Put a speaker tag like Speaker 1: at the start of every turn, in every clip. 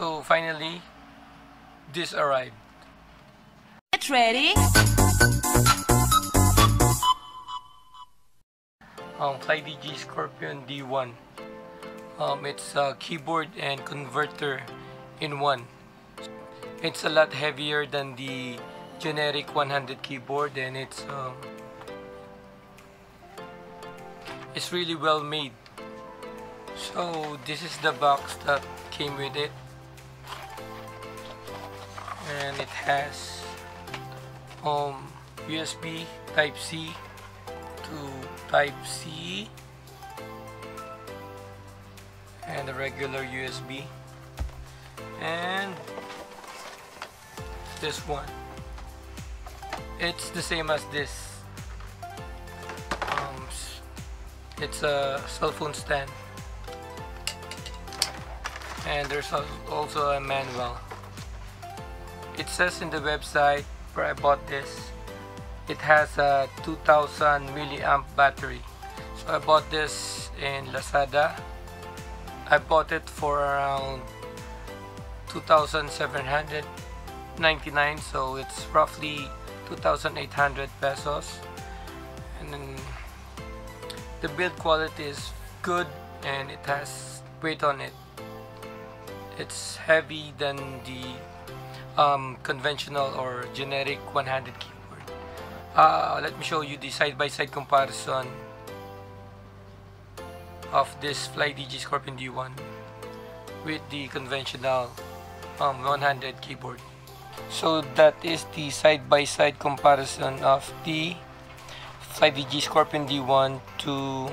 Speaker 1: So finally, this arrived.
Speaker 2: Get ready.
Speaker 1: Um, FlyDigi Scorpion D1. Um, it's a keyboard and converter in one. It's a lot heavier than the generic 100 keyboard and it's um, it's really well made. So this is the box that came with it and it has um, USB type C to type C and a regular USB and this one. It's the same as this. Um, it's a cell phone stand. And there's also a manual it says in the website where I bought this it has a 2000 milliamp battery. So I bought this in Lazada. I bought it for around 2799 so it's roughly 2800 pesos. And then the build quality is good and it has weight on it. It's heavy than the um, conventional or generic 100 keyboard uh, let me show you the side-by-side -side comparison of this FlyDigi Scorpion D1 with the conventional um, 100 keyboard. So that is the side-by-side -side comparison of the FlyDigi Scorpion D1 to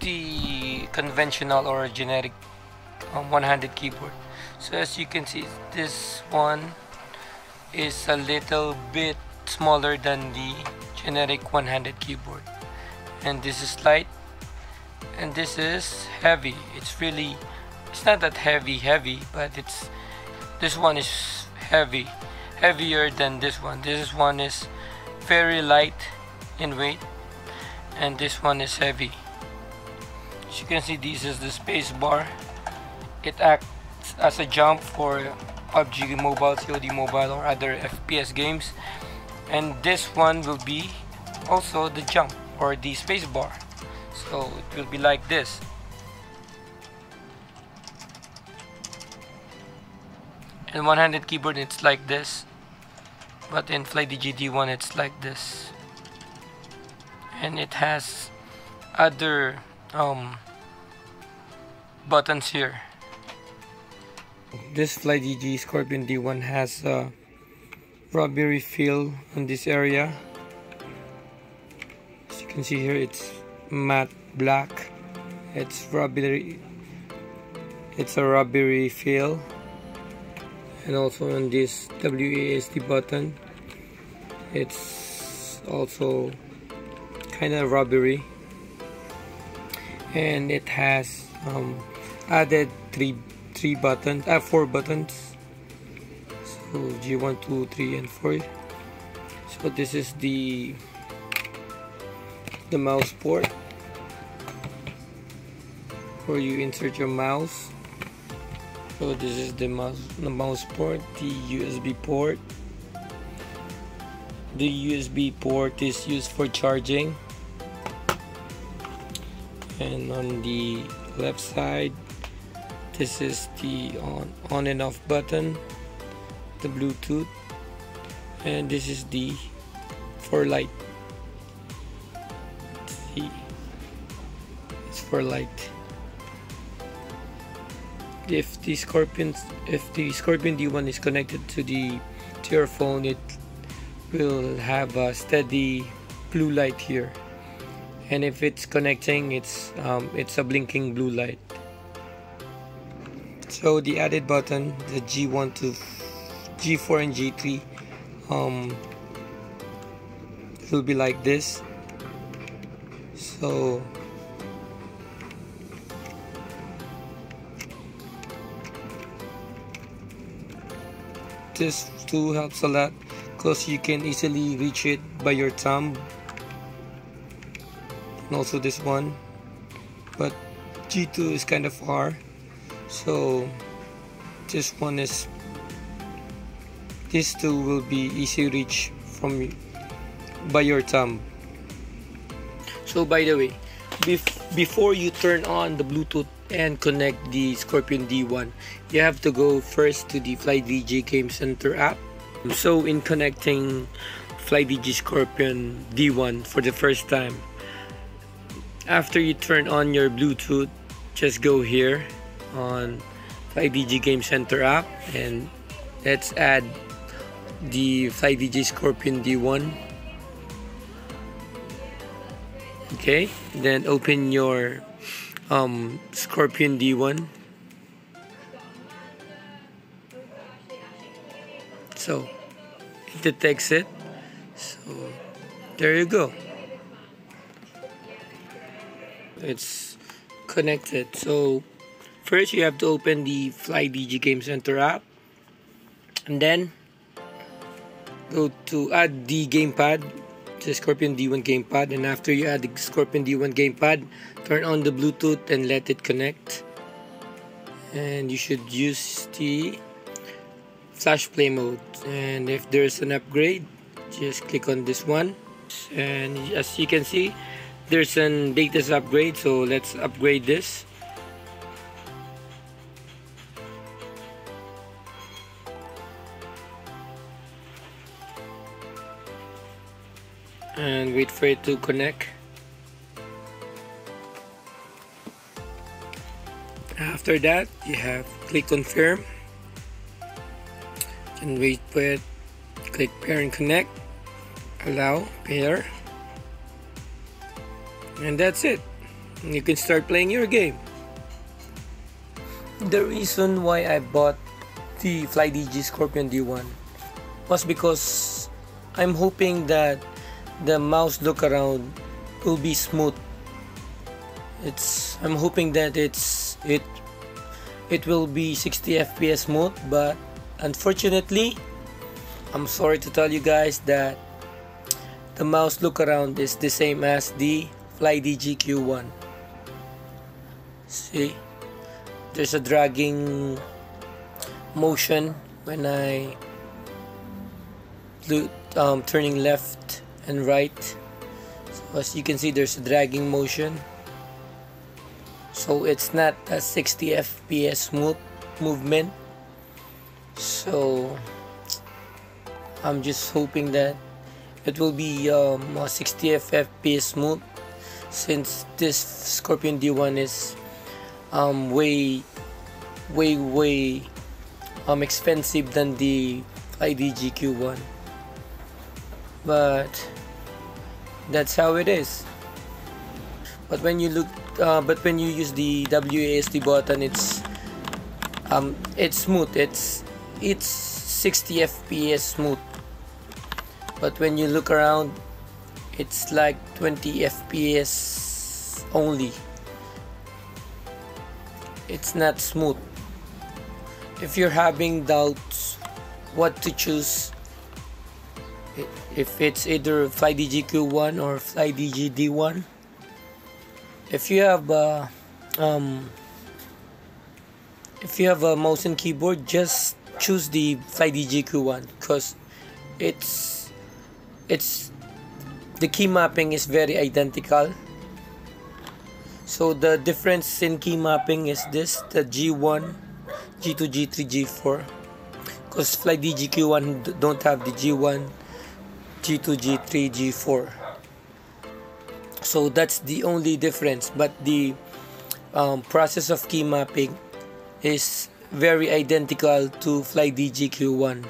Speaker 1: the conventional or generic um, 100 keyboard. So as you can see, this one is a little bit smaller than the generic 100 keyboard. And this is light and this is heavy. It's really it's not that heavy heavy but it's this one is heavy heavier than this one. This one is very light in weight and this one is heavy. As you can see this is the space bar. It acts as a jump for PUBG Mobile, COD Mobile or other FPS games. And this one will be also the jump or the space bar. So it will be like this. In one-handed keyboard it's like this. But in FlyDigi D1 it's like this. And it has other um, buttons here this FlyDigi Scorpion D1 has a rubbery feel in this area. As you can see here it's matte black. It's rubbery it's a rubbery feel and also on this WASD button it's also kind of rubbery and it has um, added three three buttons uh, four buttons. So G1 2 3 and 4 so this is the the mouse port. Where you insert your mouse. So this is the mouse the mouse port the USB port. The USB port is used for charging. And on the left side this is the on on and off button the Bluetooth and this is the for light. See it's for light. If the scorpion if the scorpion d1 is connected to the to your phone it will have a steady blue light here. And if it's connecting it's um, it's a blinking blue light so the added button the G1 to G4 and G3 um, will be like this. So this tool helps a lot because you can easily reach it by your thumb and also this one. But G2 is kind of far so this one is this two will be easy reach from you by your thumb. So by the way bef before you turn on the bluetooth and connect the scorpion d1 you have to go first to the FlyDigi game center app. So in connecting FlyDigi scorpion d1 for the first time after you turn on your bluetooth just go here on FlyDigi game center app. And let's add the FlyDigi scorpion d1 okay then open your um, Scorpion D1 so it detects it so there you go. It's connected. So first you have to open the FlyDigi game center app and then go to add the gamepad the Scorpion D1 gamepad and after you add the Scorpion D1 gamepad turn on the Bluetooth and let it connect. And you should use the flash play mode. And if there's an upgrade just click on this one. And as you can see there's an latest upgrade so let's upgrade this and wait for it to connect. After that you have click confirm. And wait for it click pair and connect. Allow pair. And that's it. You can start playing your game. The reason why I bought the FlyDigi Scorpion D1 was because I'm hoping that the mouse look around will be smooth. It's I'm hoping that it's it it will be 60 fps smooth but unfortunately I'm sorry to tell you guys that the mouse look around is the same as the FlyDigi Q1 see there's a dragging motion when I um, turning left and right. So as you can see there's a dragging motion. So it's not a 60 fps smooth movement. So I'm just hoping that it will be um, a 60 fps smooth since this Scorpion D1 is um, way way way um, expensive than the FlyDigi Q1 but that's how it is. But when you look uh, but when you use the WASD button it's um it's smooth. It's it's 60 fps smooth. But when you look around it's like 20 fps only. It's not smooth. If you're having doubts what to choose if it's either FlyDigi Q1 or FlyDigi D1 if you have a um, if you have a mouse and keyboard just choose the FlyDigi Q1 because it's it's the key mapping is very identical. So the difference in key mapping is this the G1 G2 G3 G4 because FlyDigi Q1 don't have the G1 G2, G3, G4. So that's the only difference. But the um, process of key mapping is very identical to FlyDigi Q1.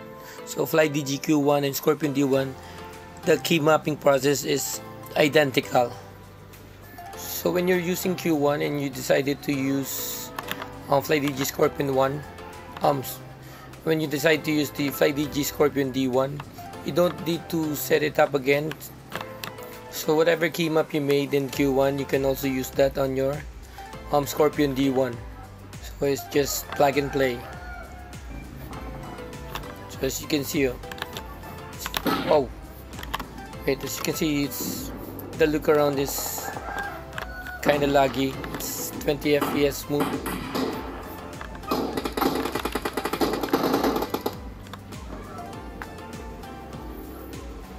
Speaker 1: So FlyDigi Q1 and Scorpion D1, the key mapping process is identical. So when you're using Q1 and you decided to use um, FlyDigi Scorpion 1, um, when you decide to use the FlyDigi Scorpion D1, you don't need to set it up again. So whatever key map you made in Q1 you can also use that on your um, Scorpion D1 so it's just plug and play. So as you can see oh wait as you can see it's the look around is kind of laggy. It's 20 fps smooth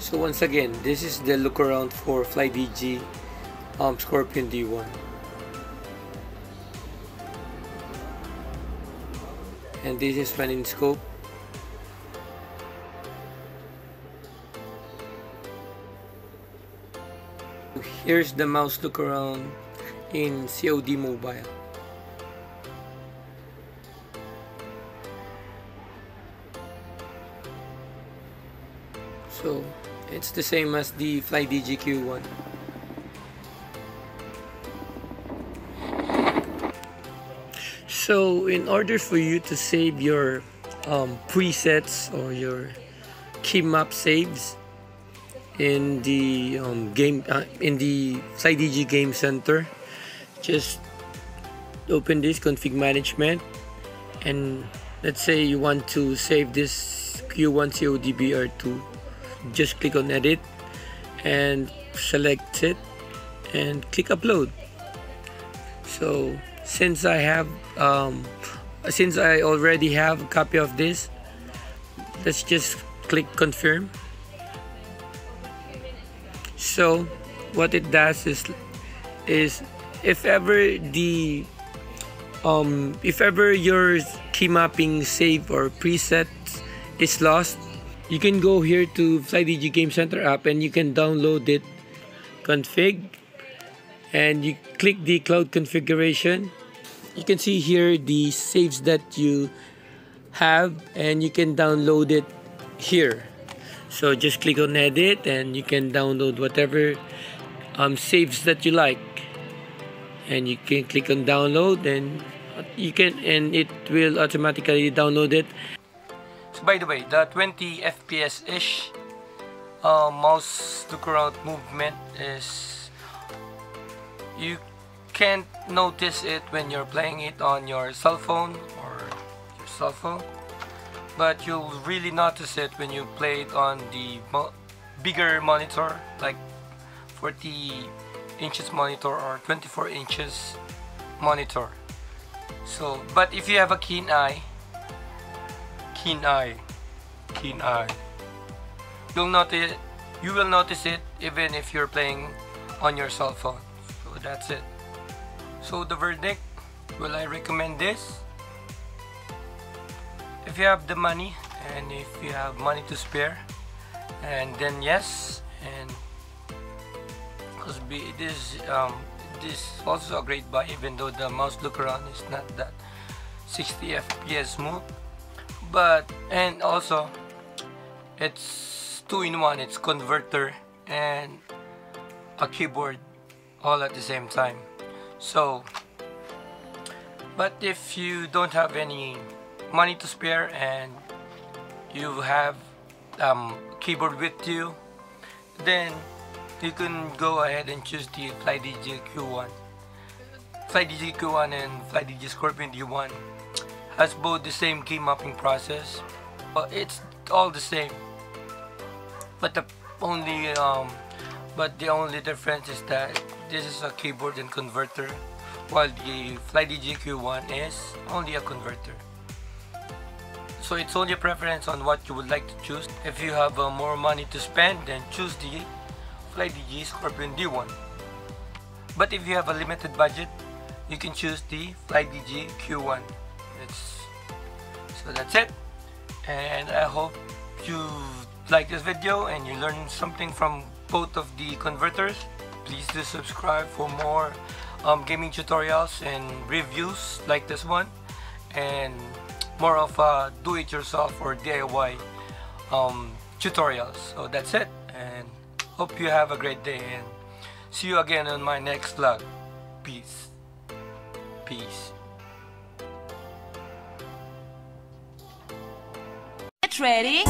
Speaker 1: So once again, this is the look around for FlyDigi um, Scorpion D1. And this is when in scope. Here's the mouse look around in COD Mobile. So it's the same as the FlyDigi Q1. So in order for you to save your um, presets or your key map saves in the um, game uh, in the FlyDigi Game Center, just open this config management and let's say you want to save this Q1 CODBR2 just click on edit and select it and click upload. So since I have um, since I already have a copy of this let's just click confirm. So what it does is is if ever the um, if ever your key mapping save or preset is lost you can go here to FlyDigi Game Center app and you can download it config and you click the cloud configuration. You can see here the saves that you have and you can download it here. So just click on edit and you can download whatever um, saves that you like. And you can click on download and you can and it will automatically download it by the way, the 20 FPS-ish uh, mouse look around movement is you can't notice it when you're playing it on your cell phone or your cell phone but you'll really notice it when you play it on the mo bigger monitor like 40 inches monitor or 24 inches monitor. So but if you have a keen eye keen eye keen eye. You'll notice you will notice it even if you're playing on your cell phone. So that's it. So the verdict will I recommend this? If you have the money and if you have money to spare and then yes and because this um, this is also a great buy even though the mouse look around is not that. 60 fps smooth but and also it's two in one it's converter and a keyboard all at the same time. So but if you don't have any money to spare and you have um, keyboard with you then you can go ahead and choose the FlyDigi Q1 FlyDigi Q1 and FlyDigi Scorpion D1 has both the same key mapping process but it's all the same. But the only um, but the only difference is that this is a keyboard and converter while the FlyDigi Q1 is only a converter. So it's only a preference on what you would like to choose. If you have uh, more money to spend then choose the FlyDigi Scorpion D1 but if you have a limited budget you can choose the FlyDigi Q1 it's so that's it. And I hope you like this video and you learned something from both of the converters. Please do subscribe for more um, gaming tutorials and reviews like this one. And more of a do-it-yourself or DIY um, tutorials. So that's it. And hope you have a great day and see you again on my next vlog. Peace. Peace
Speaker 2: Ready?